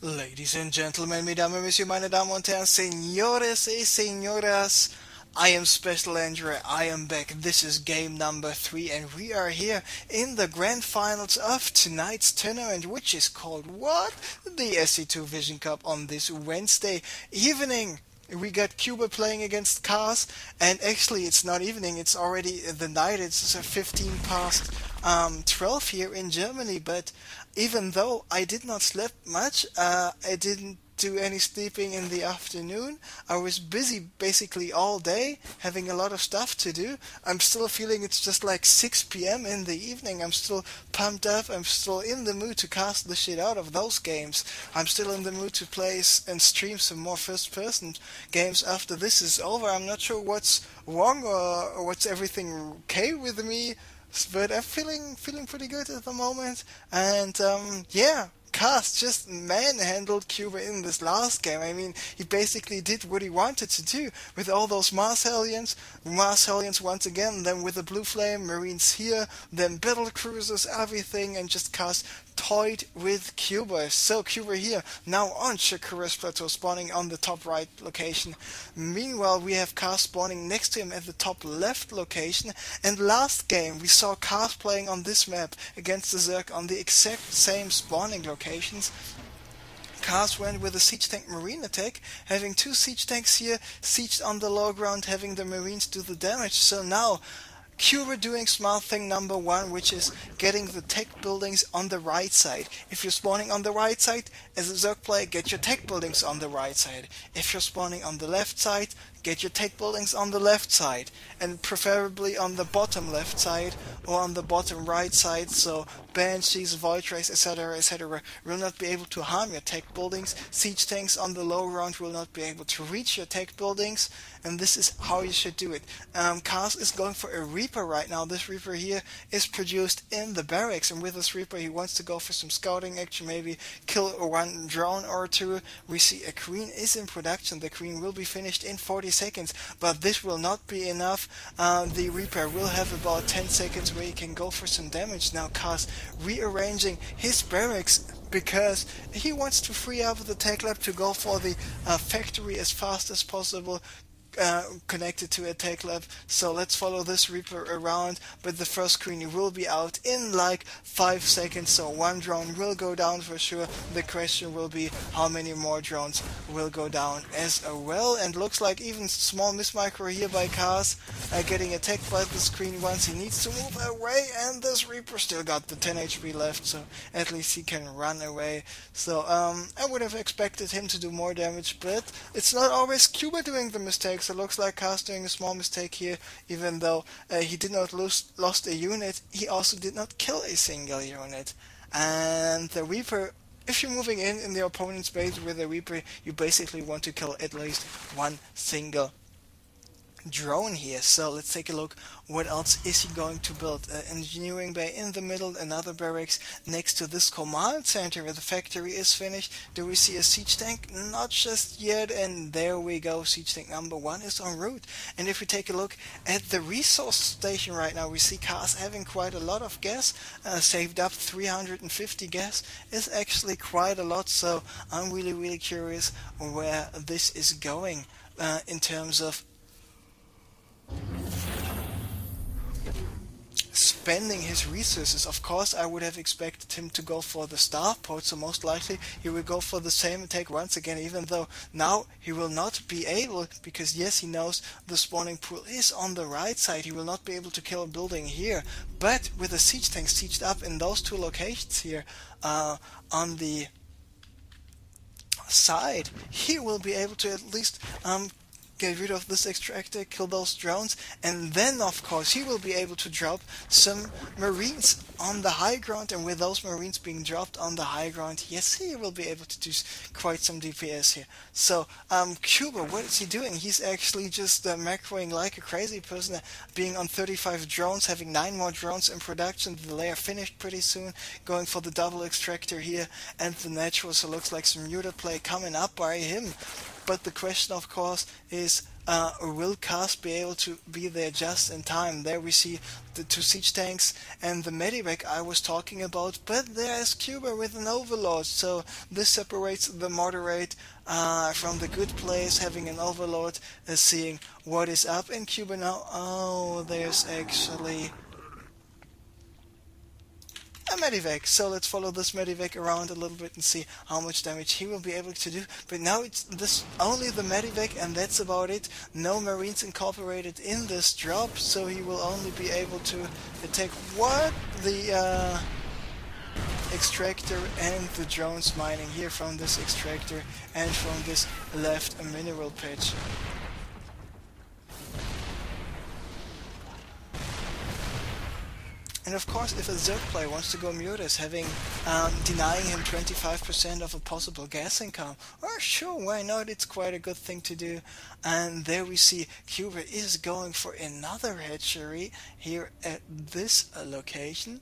Ladies and gentlemen, mesdames et messieurs, meine Damen und Herren, señores y señoras, I am Special Andrew, I am back. This is game number three, and we are here in the grand finals of tonight's tournament, which is called what? The SC2 Vision Cup on this Wednesday evening. We got Kuba playing against Kas, and actually, it's not evening, it's already the night. It's 15 past um, 12 here in Germany, but even though I did not sleep much, uh, I didn't do any sleeping in the afternoon. I was busy basically all day, having a lot of stuff to do. I'm still feeling it's just like 6 p.m. in the evening. I'm still pumped up. I'm still in the mood to cast the shit out of those games. I'm still in the mood to play and stream some more first person games after this is over. I'm not sure what's wrong or, or what's everything okay with me but I'm feeling feeling pretty good at the moment. And um, yeah, Kas just manhandled Kuba in this last game. I mean, he basically did what he wanted to do with all those Mars Hellions. Mars Hellions once again, then with the Blue Flame, Marines here, then battle cruisers, everything, and just Kas toyed with Kuba. So Kuba here, now on Shakuras Plateau, spawning on the top right location. Meanwhile, we have Kas spawning next to him at the top left location. And last game, we saw Kas playing on this map against the Zerg on the exact same spawning locations. Kas went with a siege tank marine attack, having two siege tanks here, sieged on the low ground, having the marines do the damage. So now Kuba doing smart thing number one, which is getting the tech buildings on the right side. If you're spawning on the right side, as a Zerg player, get your tech buildings on the right side. If you're spawning on the left side, get your tech buildings on the left side, and preferably on the bottom left side or on the bottom right side, so Banshees, Void Rays, etc., etc., will not be able to harm your tech buildings. Siege tanks on the low ground will not be able to reach your tech buildings, and this is how you should do it. Um, Kas is going for a Reaper right now. This Reaper here is produced in the barracks, and with this Reaper, he wants to go for some scouting action, maybe kill one drone or two. We see a Queen is in production. The Queen will be finished in 40 seconds, but this will not be enough. Uh, the Reaper will have about 10 seconds where he can go for some damage. Now, Kas rearranging his barracks because he wants to free up the tech lab to go for the uh, factory as fast as possible uh, connected to a tech lab. So let's follow this Reaper around. But the first queen will be out in like 5 seconds. So one drone will go down for sure. The question will be how many more drones will go down as well. And looks like even small miss micro here by Kas uh, getting attacked by the screen once he needs to move away. And this Reaper still got the 10 HP left. So at least he can run away. So um, I would have expected him to do more damage. But it's not always Kuba doing the mistakes it looks like Kas doing a small mistake here, even though uh, he did not lose lost a unit, he also did not kill a single unit. And the Reaper, if you're moving in in the opponent's base with a Reaper, you basically want to kill at least one single drone here. So let's take a look. What else is he going to build? Uh, engineering bay in the middle, another barracks next to this command center where the factory is finished. Do we see a siege tank? Not just yet. And there we go. Siege tank number one is en route. And if we take a look at the resource station right now, we see Kas having quite a lot of gas. Uh, saved up 350 gas is actually quite a lot. So I'm really, really curious where this is going. Uh, in terms of spending his resources. Of course, I would have expected him to go for the starport, so most likely he will go for the same attack once again, even though now he will not be able, because yes, he knows the spawning pool is on the right side, he will not be able to kill a building here, but with the siege tank sieged up in those two locations here, uh, on the side, he will be able to at least um, get rid of this extractor, kill those drones, and then of course he will be able to drop some marines on the high ground, and with those marines being dropped on the high ground, yes, he will be able to do quite some DPS here. So, um, Kuba, what is he doing? He's actually just uh, macroing like a crazy person, being on 35 drones, having 9 more drones in production, the lair finished pretty soon, going for the double extractor here, and the natural, so looks like some muted play coming up by him but the question of course is uh, will Kas be able to be there just in time? There we see the two siege tanks and the medivac I was talking about, but there's Kuba with an overlord, so this separates the moderate uh, from the good players having an overlord, uh, seeing what is up, in Kuba now, oh, there's actually a medivac. So let's follow this medivac around a little bit and see how much damage he will be able to do. But now it's this only the medivac and that's about it. No marines incorporated in this drop, so he will only be able to attack what the uh, extractor and the drones mining here from this extractor and from this left mineral patch. And of course, if a Zerg player wants to go Mutas, having um, denying him 25% of a possible gas income, well, sure, why not? It's quite a good thing to do. And there we see Kuba is going for another hatchery here at this uh, location.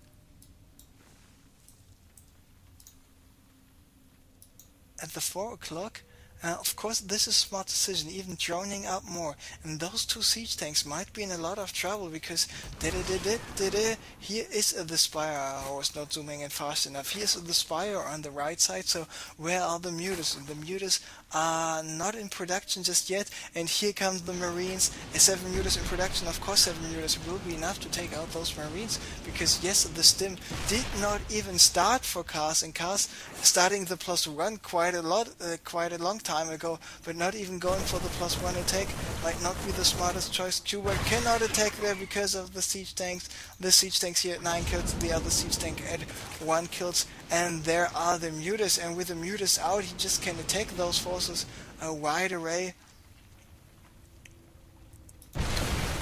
At the 4 o'clock, uh, of course, this is a smart decision, even droning out more. And those two siege tanks might be in a lot of trouble because here is the Spire. I was not zooming in fast enough. Here's the Spire on the right side. So where are the Mutas? The Mutas are not in production just yet. And here comes the Marines. A seven Mutas in production. Of course, seven Mutas will be enough to take out those Marines because yes, the stim did not even start for Kas and Kas starting the plus one quite a lot, uh, quite a long time ago, but not even going for the plus one attack might not be the smartest choice. Kuba cannot attack there because of the siege tanks. The siege tanks here at 9 kills, the other siege tank at 1 kills, and there are the mutas, and with the mutas out, he just can attack those forces a wide array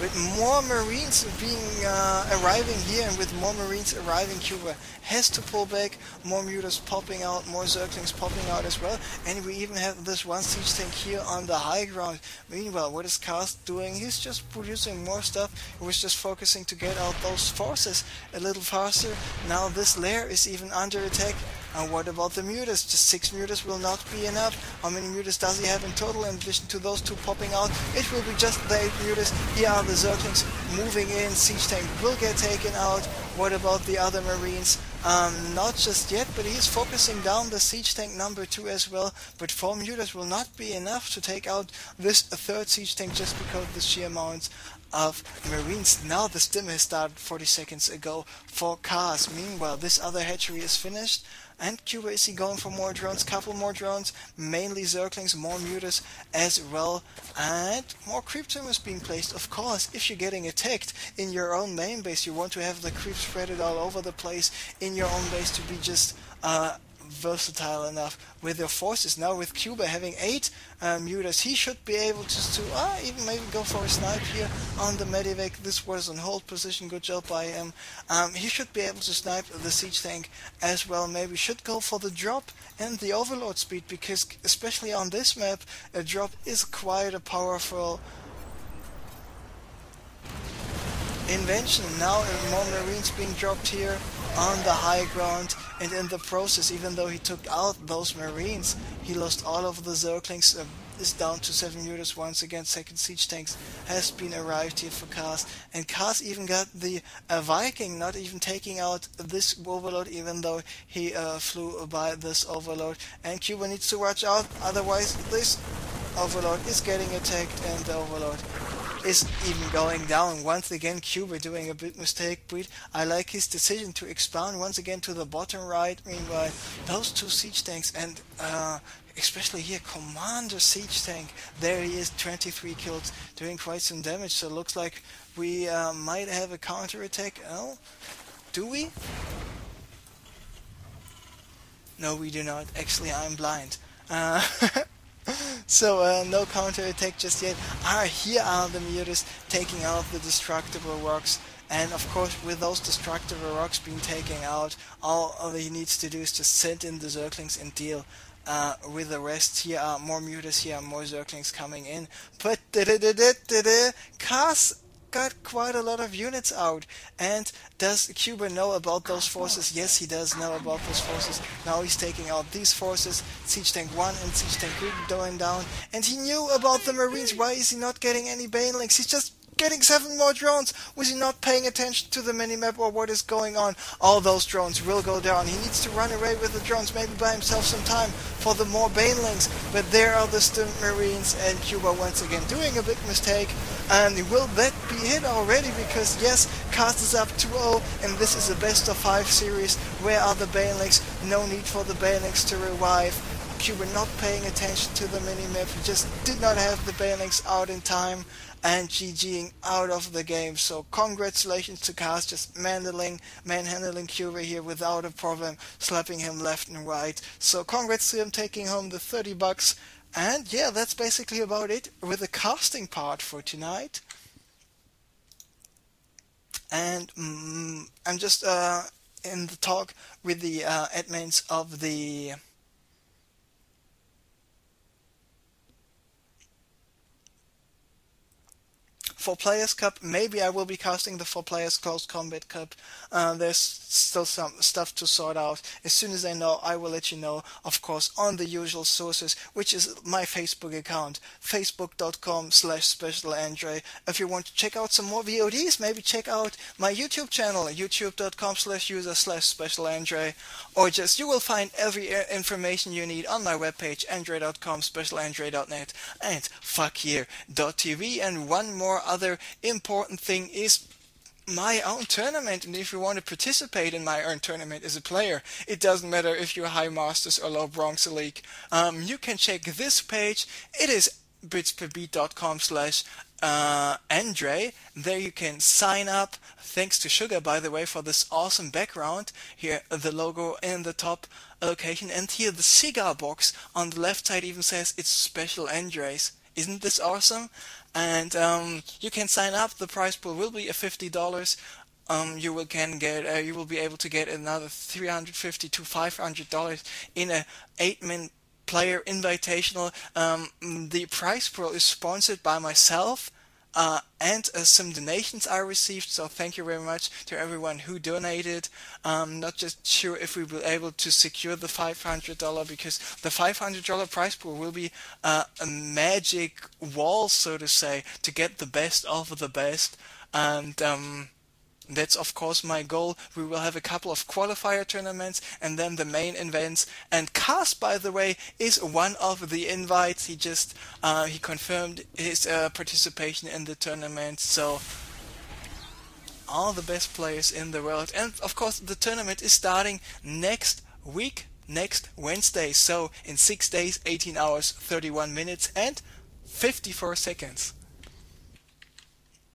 with more Marines being uh, arriving here and with more Marines arriving, Kuba has to pull back. More Mutas popping out, more Zerglings popping out as well, and we even have this one siege tank here on the high ground. Meanwhile, what is Kas doing? He's just producing more stuff. He was just focusing to get out those forces a little faster. Now this lair is even under attack. And what about the mutas? Just six mutas will not be enough. How many mutas does he have in total in addition to those two popping out? It will be just the eight mutas. Here are the Zerglings moving in. Siege tank will get taken out. What about the other marines? Um, not just yet, but he's focusing down the siege tank number 2 as well. But 4 mutas will not be enough to take out this third siege tank just because of the sheer amounts of Marines. Now the stim has started 40 seconds ago for Kas. Meanwhile, this other hatchery is finished. And he going for more drones, couple more drones, mainly Zerglings, more mutas as well, and more creep tumors being placed. Of course, if you're getting attacked in your own main base, you want to have the creep spread it all over the place in your own base to be just uh, versatile enough with their forces. Now with Kuba having 8 um, mutas, he should be able to, to uh, even maybe go for a snipe here on the medivac. This was on hold position, good job by him. Um, he should be able to snipe the siege tank as well. Maybe should go for the drop and the overlord speed because especially on this map, a drop is quite a powerful invention. Now more marines being dropped here on the high ground and in the process even though he took out those marines he lost all of the zerglings uh, is down to 7 mutas once again. Second siege tanks has been arrived here for Kas and Kas even got the uh, Viking not even taking out this overlord even though he uh, flew by this overlord. And Cuba needs to watch out otherwise this overlord is getting attacked and the overlord is even going down. Once again, Kuba doing a big mistake, but I like his decision to expand once again to the bottom right. Meanwhile, those two siege tanks and uh, especially here, Commander Siege Tank, there he is, 23 kills, doing quite some damage, so looks like we uh, might have a counter-attack. Oh, do we? No, we do not. Actually, I'm blind. Uh, so uh, no counter attack just yet. Ah, here are the mutas taking out the destructible rocks. And of course, with those destructible rocks being taken out, all, all he needs to do is just send in the Zerglings and deal uh, with the rest. Here are more mutas, here are more Zerglings coming in. But Kas got quite a lot of units out. And does Kuba know about those forces? Yes, he does know about those forces. Now he's taking out these forces, Siege Tank 1 and Siege Tank 2 going down. And he knew about the Marines. Why is he not getting any Banelings? He's just getting seven more drones? Was he not paying attention to the minimap or what is going on? All those drones will go down. He needs to run away with the drones, maybe buy himself some time for the more banelings. But there are the Marines and Kuba once again doing a big mistake. And will that be hit already? Because yes, Kas is up 2-0 and this is a best of 5 series. Where are the banelings? No need for the banelings to revive. Kuba not paying attention to the minimap, you just did not have the banelings out in time and GGing out of the game. So congratulations to Kas, just manhandling, manhandling Kuba here without a problem, slapping him left and right. So congrats to him taking home the 30 bucks. And yeah, that's basically about it with the casting part for tonight. And mm, I'm just uh, in the talk with the uh, admins of the for Players Cup, maybe I will be casting the for Players Close Combat Cup. Uh, there's still some stuff to sort out. As soon as I know, I will let you know, of course, on the usual sources, which is my Facebook account, facebook.com slash specialandre. If you want to check out some more VODs, maybe check out my YouTube channel, youtube.com slash user slash specialandre, or just, you will find every information you need on my webpage, andre.com, specialandre.net, and fuckyear.tv, and one more other important thing is my own tournament and if you want to participate in my own tournament as a player it doesn't matter if you're high masters or low bronze league um, you can check this page it is bitsperbeat.com slash uh, Andre. There you can sign up. Thanks to Sugar, by the way, for this awesome background. Here, the logo in the top location. And here, the cigar box on the left side even says it's special Andres. Isn't this awesome? and um, you can sign up. The price pool will be a fifty dollars. Um, you will can get uh, you will be able to get another three hundred fifty to five hundred dollars in a eight man player invitational. Um, the prize pool is sponsored by myself uh, and uh, some donations I received. So thank you very much to everyone who donated. Um, not just sure if we will be able to secure the $500 because the $500 prize pool will be uh, a magic wall, so to say, to get the best of the best. And um, that's of course my goal. We will have a couple of qualifier tournaments and then the main events. And Kas, by the way, is one of the invites. He just uh, he confirmed his uh, participation in the tournament. So all the best players in the world. And of course, the tournament is starting next week, next Wednesday. So in six days, 18 hours, 31 minutes, and 54 seconds.